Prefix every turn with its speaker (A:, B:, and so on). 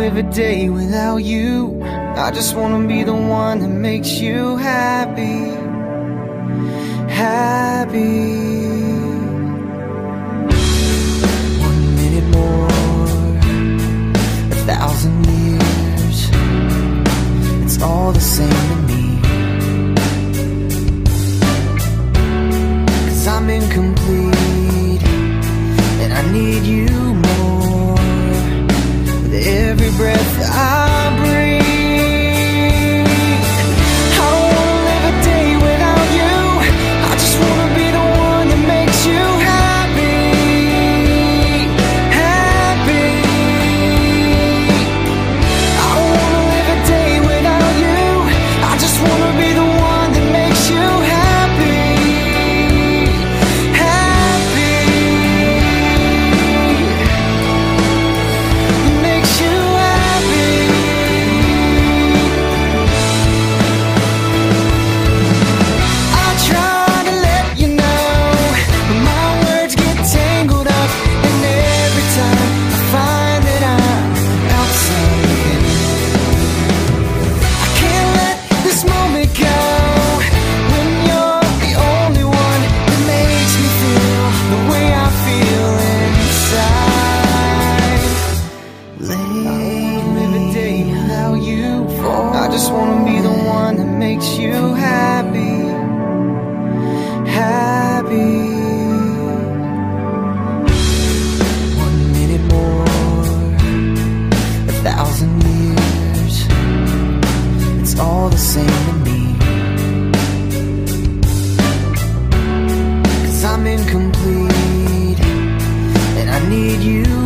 A: live a day without you. I just wanna be the one that makes you happy. Happy. One minute more, a thousand years. It's all the same to me. Cause I'm incomplete, and I need you more breath the same to me. Cause I'm incomplete, and I need you